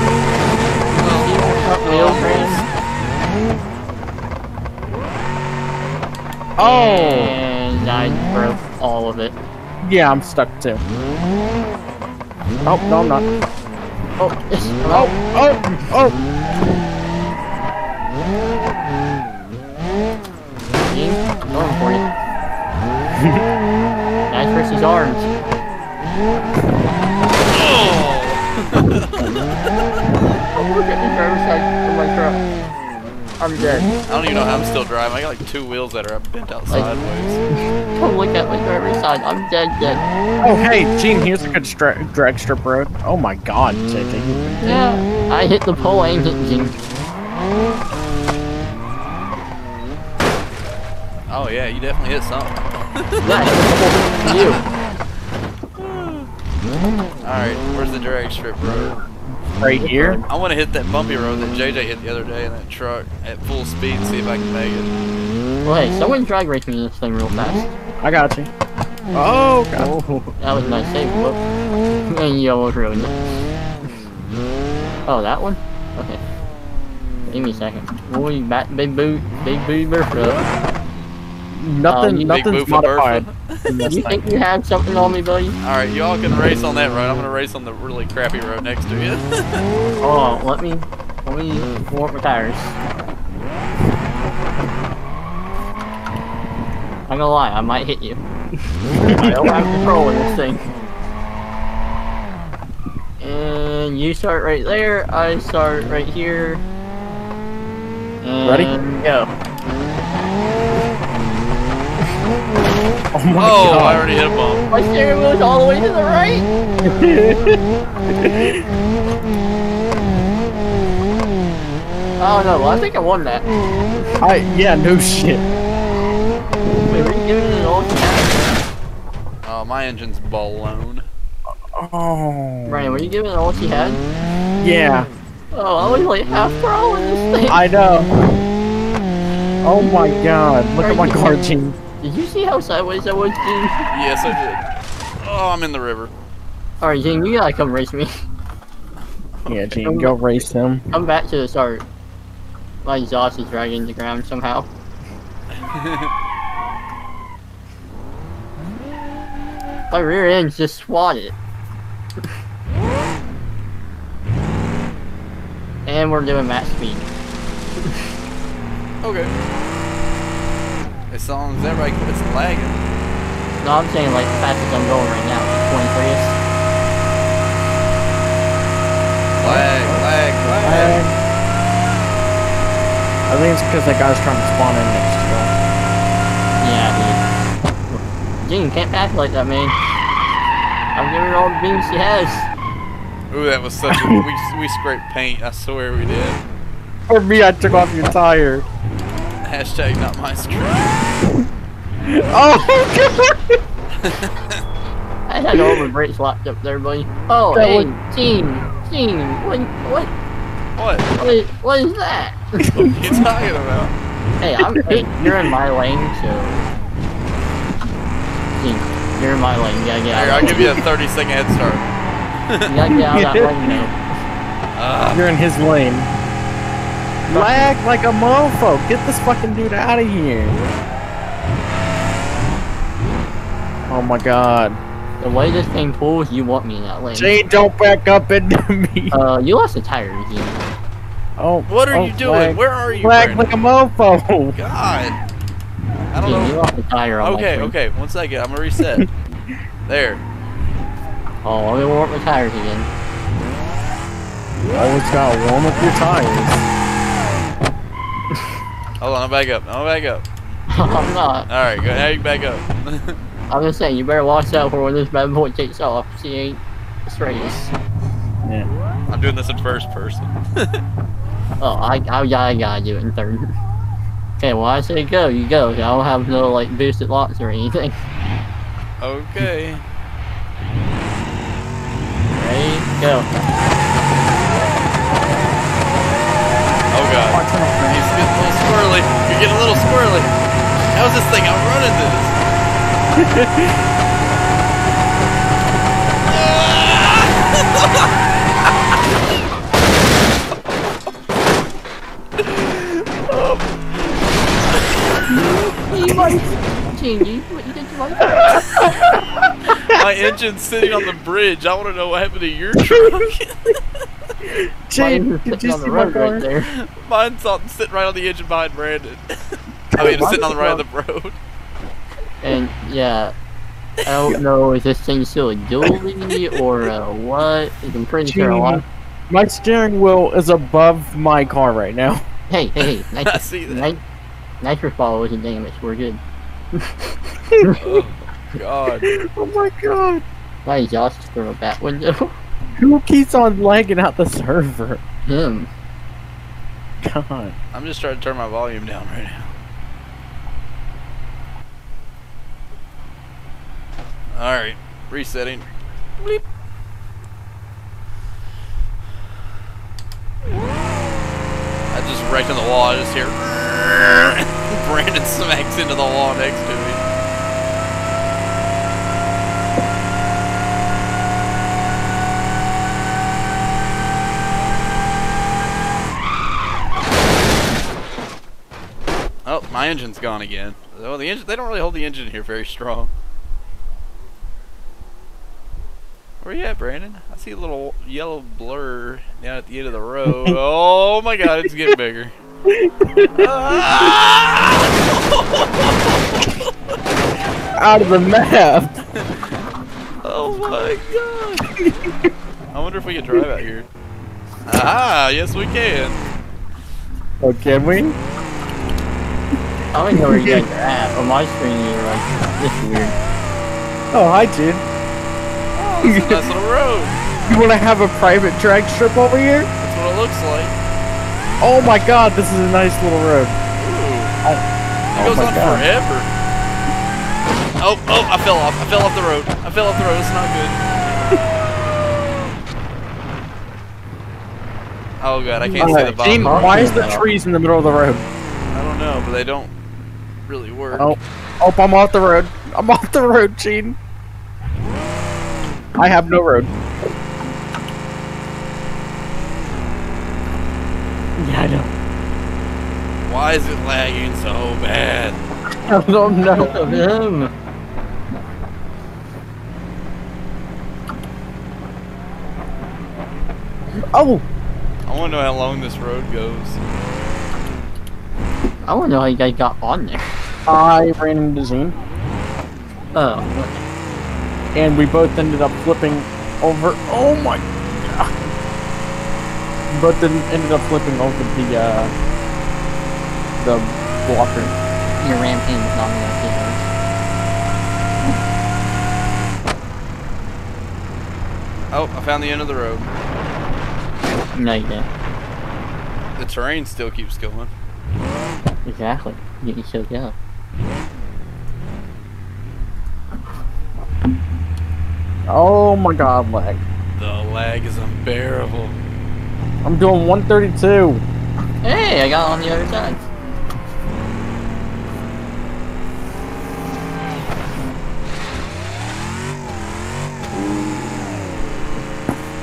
S3: See my front wheel, Brand?
S1: Oh!
S3: And I broke all of it.
S1: Yeah, I'm stuck too. Oh, no, I'm not.
S3: Oh,
S1: Oh, oh, oh!
S3: Gene, I'm going for you. <laughs> Nice versus arms. Oh, look at driver's side of my truck. I'm dead.
S2: I don't even know how I'm still driving. I got like two wheels that are bent out
S3: Like-
S2: sideways.
S3: Come look at my driver's side. I'm dead, dead.
S1: Oh, hey, Gene, here's a good drag strip road. Oh my god, JJ,
S3: Yeah, I hit the pole and hit Gene.
S2: Oh yeah, you definitely hit something.
S3: Yeah, I hit a couple you.
S2: Alright, where's the drag strip road?
S1: Right here.
S2: I want to hit that bumpy road that JJ hit the other day in that truck at full speed and see if I can make it.
S3: Well, hey, someone drag race me this thing real fast.
S1: I got you. Oh god.
S3: Oh, that was a nice save, whoop. And you almost ruined it. Oh, that one? Okay. Give me a second. Boy, back, big boot, big boot, Bertha.
S1: Um, Nothing.
S3: you-
S2: Big
S1: nothing's
S2: boof
S1: modified.
S2: Bertha.
S1: in this
S3: You think you have something on me, buddy?
S2: Alright, y'all can race on that road. I'm gonna race on the really crappy road next to you. <laughs>
S3: Oh, let me, let me warm my tires. I'm gonna lie, I might hit you. <laughs> I don't have control in this thing. And you start right there, I start right here. And
S1: Ready?
S3: Go.
S1: Oh my
S2: oh, I already hit a bump.
S3: My steering wheel's all the way to the right. <laughs> Oh no, well, I think I won that.
S1: I yeah, no shit.
S3: Wait, were giving it an old
S2: Oh, my engine's blown.
S1: Oh.
S3: Brian, were you giving it all she had?
S1: Yeah,
S3: Oh, I was like half pro in this thing.
S1: I know. Oh my god, look
S3: Are
S1: at my
S3: you-
S1: car team.
S3: Did you see how sideways I was, Gene?
S2: Yes, I did. Oh, I'm in the river.
S3: Alright, Gene, you gotta come race me.
S1: Yeah, <laughs> Gene, go race him.
S3: Come back to the start. My exhaust is dragging the ground somehow. <laughs> My rear end's just swatted. and we're doing max speed. <laughs>
S2: Okay. As long as everybody quits lagging.
S3: No, I'm saying like the fastest I'm going right now, like 23th.
S2: Lag, lag, lag.
S1: I think it's because that guy's trying to spawn in next to us.
S3: Yeah, dude. Gene, can't act like that, man. I'm giving her all the beans she has.
S2: Ooh, that was such a. we, we scraped paint. I swear we did.
S1: For me, I took off your tire.
S2: Hashtag not my screen. <laughs>
S1: Oh god! <laughs>
S3: I had all the brakes locked up there, buddy. Oh,
S1: That
S3: hey,
S1: was-
S3: Gene, Gene, what, what,
S2: What?
S3: what is, what is that? <laughs>
S2: What are you talking about?
S3: hey, I'm, hey, you're in my lane, so. Gene, you're in my lane. Yeah, gotta get out.
S2: Here, I'll give you a 30 second head start.
S3: lane. You gotta get out of that lane now.
S2: Ah,
S1: You're in his lane. Lag like a mofo. Get this fucking dude out of here. Oh my god.
S3: The way this thing pulls, you want me in that lane.
S1: Jane, don't back up into <laughs> me.
S3: Uh, you lost a tire, Gene.
S1: Oh,
S2: what are
S1: oh,
S2: you doing?
S1: Lag,
S2: Where are you?
S1: lag
S2: Brandon?
S1: like a mofo.
S2: God. I don't
S3: Gene, you
S2: know.
S3: lost a tire on
S2: Okay, okay. One second. I'm gonna reset. <laughs> there.
S3: Oh, let me warm up my tires again.
S1: You Always gotta warm up your tires.
S2: Hold on. I'm back up. I'm back up. <laughs>
S3: I'm not.
S2: All right. Go. Now you back up.
S3: I'm just saying, you better watch out for when this bad boy takes off. She ain't straight.
S1: Yeah.
S2: I'm doing this in first person. <laughs>
S3: Oh, I, I, I gotta do it in third. Okay, well I say go, you go. I don't have no like boosted locks or anything.
S2: okay.
S3: Ready? Go.
S2: Oh god. He's getting a little squirrely. You're getting a little squirrely. How's this thing outrunning this?
S3: My
S2: My engine's sitting on the bridge. I want to know what happened to your truck. <laughs>
S1: Jane,
S3: Mine's
S1: did you see
S3: the
S1: my car?
S3: right there.
S2: Mine's on, sitting right on the engine behind Brandon. <laughs> I mean, it's sitting on the right of the road.
S3: And yeah, I don't know if this thing's still a dually or uh, what. I'm pretty sure a lot.
S1: My steering wheel is above my car right now.
S3: Hey, hey, hey! <laughs>
S2: I
S3: Nitrous,
S2: see that.
S3: nit- nitrous ball wasn't damaged. We're good.
S2: Oh, God.
S1: Oh my god.
S3: My exhaust is through a back window. <laughs>
S1: Who keeps on lagging out the server?
S3: Him.
S1: God.
S2: I'm just trying to turn my volume down right now. Alright, resetting. Bleep. I just wrecked on the wall. I just hear <laughs> Brandon smacks into the wall next to me. Oh, my engine's gone again. Oh, the engine, they don't really hold the engine here very strong. Where are you at, Brandon? I see a little yellow blur down at the end of the road. oh my god, it's getting bigger. <laughs>
S1: Out of the map.
S2: Oh my god. I wonder if we can drive out here. Ah, yes we can.
S1: Oh, can we?
S3: I don't know where you guys are at. On my screen, you're like, this is weird.
S1: Oh, hi, dude.
S2: It's a nice little road.
S1: You want to have a private drag strip over here?
S2: That's what it looks like.
S1: Oh my god, this is a nice little road.
S2: Ooh. It
S1: Oh
S2: goes
S1: my
S2: on
S1: God.
S2: forever. Oh, oh, I fell off. I fell off the road. I fell off the road. It's not good. <laughs> oh god, I can't see the
S1: Uh, Gene,
S2: bottom.
S1: why is the trees in the middle of the road?
S2: I don't know, but they don't really work.
S1: Oh, oh, I'm off the road. I'm off the road, Gene. I have no road.
S3: Yeah, I know.
S2: Why is it lagging so bad? <laughs>
S1: I don't know.
S3: of him.
S1: Oh,
S2: I want to know how long this road goes.
S3: I want to know how you guys got on there.
S1: I ran into Zine,
S3: Oh,
S1: and we both ended up flipping over. Oh my god. Both then ended up flipping over the, uh, the blocker.
S3: your ram pin was not enough
S2: Oh, I found the end of the road.
S3: difference. No, you didn't.
S2: The terrain still keeps going.
S3: Exactly. You can still go.
S1: Oh my god, lag.
S2: The lag is unbearable.
S1: I'm doing 132.
S3: Hey, I got on the other side.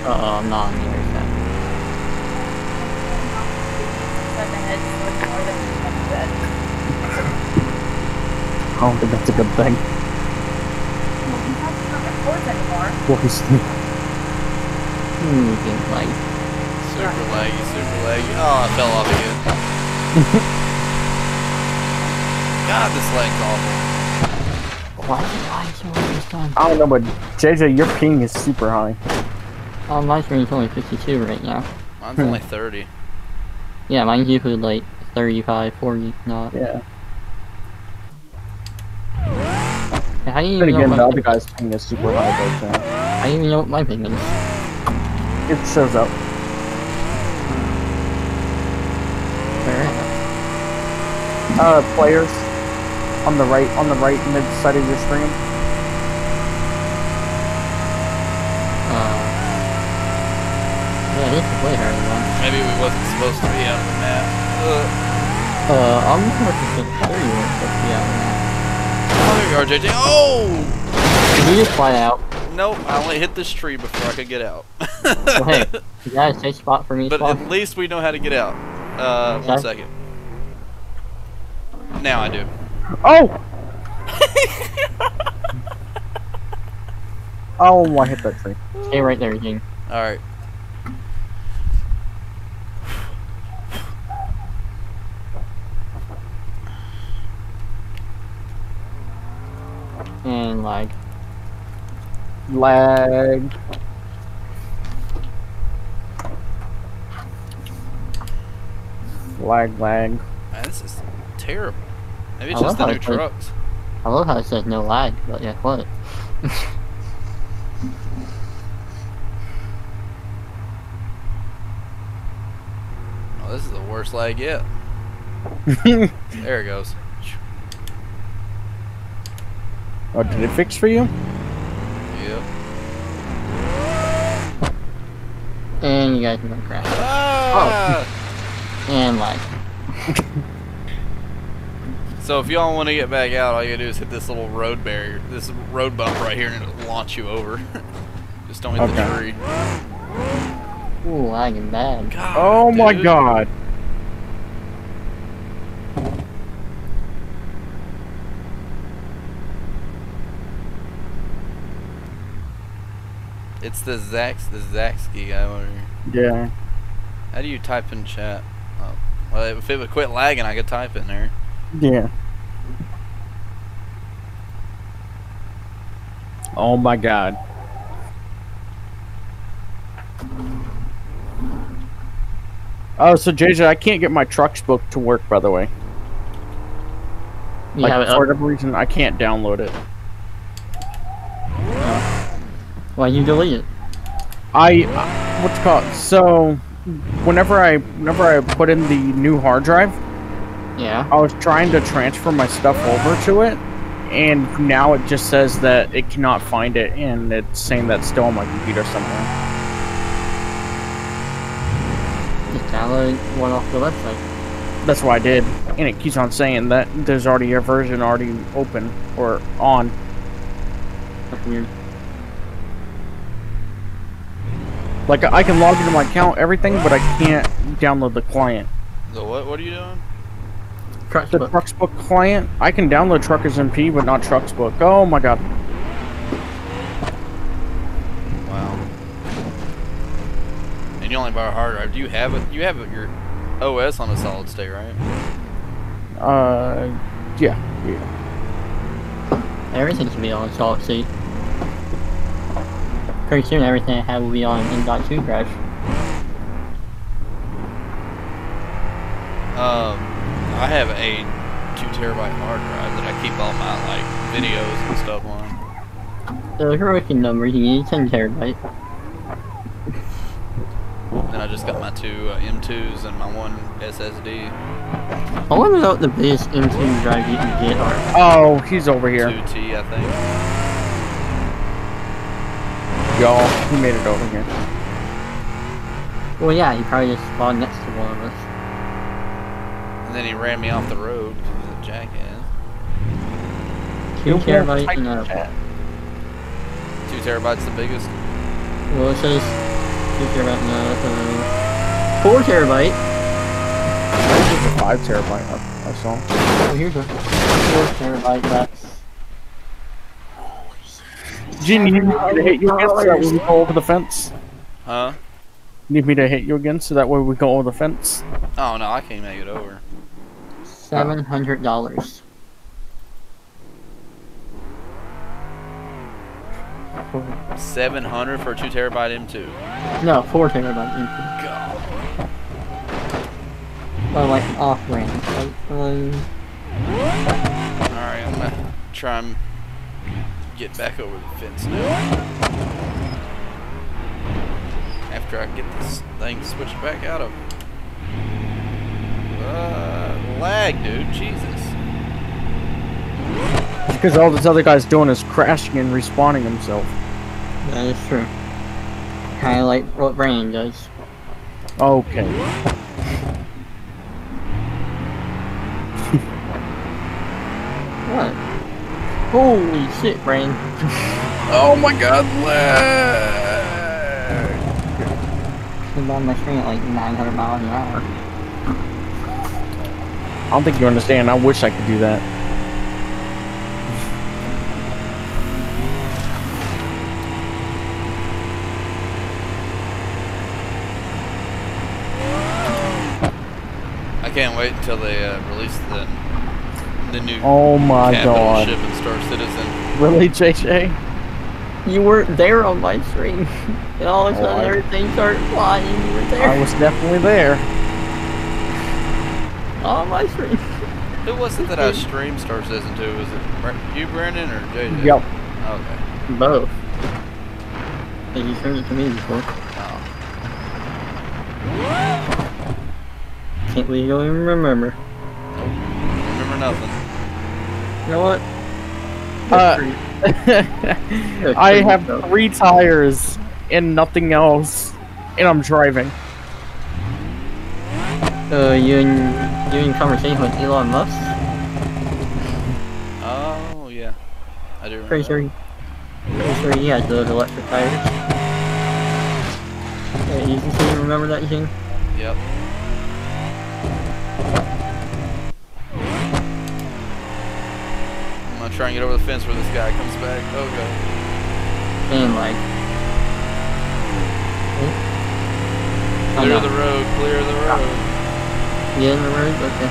S3: Uh oh, I'm not on the other side.
S1: I don't think that's a good thing. Obviously.
S3: Hmm, you can like.
S2: Super laggy, super laggy. Oh, I fell off again. <laughs> God, this lag's awful.
S3: Why did I so much this time?
S1: I don't know, but JJ, your ping is super high.
S3: Oh, my screen's only 52 right now.
S2: Mine's
S1: Hmm.
S2: only 30.
S3: Yeah, mine's usually like 35, 40, not.
S1: Yeah.
S3: How do you
S1: Then
S3: even
S1: again,
S3: know
S1: the
S3: what
S1: other guy's ping is super high, but
S3: my, how do you even know what my ping is?
S1: it shows up.
S3: Where?
S1: Uh, players on the right, on the right mid side of your screen.
S3: Uh. Yeah, this is way harder one.
S2: Maybe we wasn't supposed to be out of the map. Ugh.
S3: Uh, I'm not sure you weren't supposed to be out of that.
S2: Oh, there you are, JJ. Oh!
S3: Did you just fly out?
S2: Nope, I only hit this tree before I could get out.
S3: Well, hey, <laughs> you got a safe spot for me
S2: but
S3: spot?
S2: at least we know how to get out. Uh, one
S3: Okay.
S2: second. Now I do.
S1: Oh! <laughs> oh, I hit that tree.
S3: Stay right there, Gene.
S2: Alright.
S3: And like,
S1: Lag. Lag, lag.
S2: Man, this is terrible. Maybe it's
S3: I
S2: just the new
S3: how it's like-
S2: trucks.
S3: I love how it says no lag, but yeah, what? <laughs>
S2: Oh, this is the worst lag yet. <laughs> There it goes.
S1: Oh, did it fix for you? Yep.
S3: And you guys can crash.
S2: Ah! Oh.
S3: and like. <laughs>
S2: so if y'all want to get back out, all you gotta do is hit this little road barrier, this road bump right here, and it'll launch you over. <laughs> Just don't hit
S1: okay.
S2: the tree.
S3: Ooh, lagging bad.
S2: God,
S1: oh
S2: dude.
S1: my god.
S2: It's the Zax, the Zaxky guy over here.
S1: Yeah.
S2: How do you type in chat? Oh, well, if it would quit lagging, I could type in there.
S1: Yeah. Oh my god. Oh, so JJ, I can't get my trucks book to work, by the way.
S3: You
S1: Like,
S3: have it
S1: for
S3: up.
S1: whatever reason, I can't download it.
S3: Why you delete it?
S1: I, uh, what's it called? So, whenever I, whenever I put in the new hard drive,
S3: Yeah.
S1: I was trying to transfer my stuff over to it, and now it just says that it cannot find it, and it's saying that's still on my computer somewhere.
S3: Just download one off the website.
S1: That's what I did, and it keeps on saying that there's already a version already open or on.
S3: That's weird.
S1: Like I can log into my account, everything, but I can't download the client.
S2: So what? What are you doing?
S3: Trucks
S1: The
S3: book.
S1: Trucksbook client, I can download Truckers MP, but not Trucksbook. Oh my god.
S2: Wow. And you only buy a hard drive. Do you have it? You have it, your OS on a solid state, right?
S1: Uh, yeah, yeah.
S3: Everything should be on solid state. Pretty soon everything I have will be on M.2 crash.
S2: Um, I have a two terabyte hard drive that I keep all my like videos and stuff on.
S3: The heroic number, you need 10 terabyte.
S2: Then I just got my two uh, M2s and my one SSD.
S3: I wonder what the biggest M2 drive you can get are.
S1: Oh, he's over here.
S2: 2T, I think.
S1: Y'all, he made it over here.
S3: Well, yeah, he probably just spawned next to one of us.
S2: And then he ran me off the road because he's a jackass.
S3: 2
S1: It won't
S3: terabyte
S1: type
S3: and a.
S2: Two terabytes the biggest.
S3: Well, it says 2 terabyte and a. Uh, 4 terabyte.
S1: This a five terabyte. I, I saw.
S3: Oh, here's a 4 terabyte. That's.
S1: Gene, you need me to hit you again so that way we go over the fence?
S2: Huh?
S1: Need me to hit you again so that way we go over the fence?
S2: Oh no, I can't make it over.
S3: $700.
S2: Seven hundred for a two terabyte M2.
S3: No, 4 terabyte. MP.
S2: God.
S3: Well, like off brand. Like, um,
S2: All right, I'm gonna try and get back over the fence now. After I get this thing switched back out of. Uh, lag, dude. Jesus.
S1: Because all this other guy's doing is crashing and respawning himself.
S3: that is true. Kind of like what Brandon does.
S1: Okay.
S3: What? Holy shit, Brandon. <laughs>
S1: Oh my god, lag!
S3: I'm on my screen at like 900 miles an hour.
S1: I don't think you understand. I wish I could do that.
S2: I can't wait until they uh, release the the new
S1: Oh my
S2: capital
S1: god.
S2: ship in Star Citizen.
S1: Really, JJ?
S3: You weren't there on my stream, <laughs> and all of a
S1: Oh,
S3: sudden
S1: I-
S3: everything started flying and you were there.
S1: I was definitely there. <laughs>
S3: on my stream.
S2: Who was it that I <laughs> streamed Star Citizen to? Was it you, Brandon, or JJ?
S1: Yep.
S2: Okay.
S3: Both. Like you showed it to me before.
S2: Oh.
S3: Can't legally you don't remember.
S2: Remember nothing.
S3: You know what?
S1: Uh,
S3: Good for you. Good
S1: I have
S3: though.
S1: three tires and nothing else. and I'm driving.
S3: Uh, you in you in conversation with Elon Musk?
S2: Oh yeah, I do. Remember
S3: Pretty sure. Pretty sure he has those electric tires. Yeah, you can remember that thing?
S2: Yep. Try and get over the fence where this guy comes back. Oh god.
S3: And like. Oh,
S2: Clear the road, clear the road.
S3: Yeah, in the road? Okay.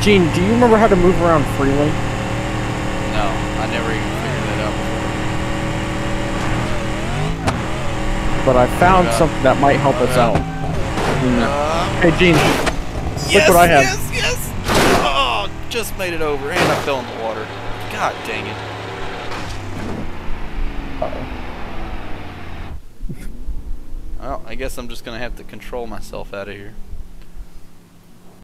S1: Gene, do you remember how to move around freely?
S2: No, I never even figured that out before.
S1: But I found something that might help us out.
S3: No.
S2: Uh,
S1: Hey, Gene,
S2: yes,
S1: what I have.
S2: Yes, yes! Oh, just made it over, and I fell in the water. God dang it. Well, I guess I'm just gonna have to control myself out of here.